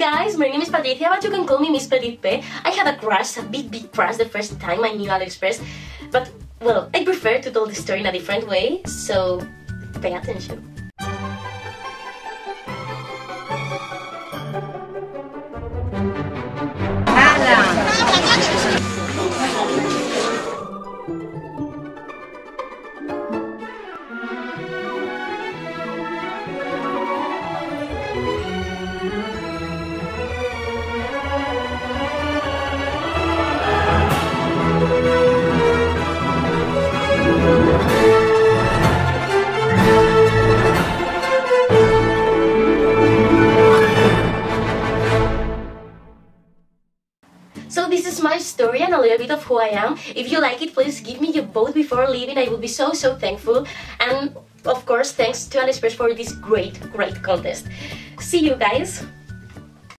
guys, my name is Patricia, but you can call me Miss Petit. I had a crush, a big big crush the first time I knew AliExpress, but well, I prefer to tell the story in a different way, so pay attention. So this is my story and a little bit of who I am. If you like it, please give me your vote before leaving. I will be so, so thankful. And of course, thanks to AliExpress for this great, great contest. See you guys!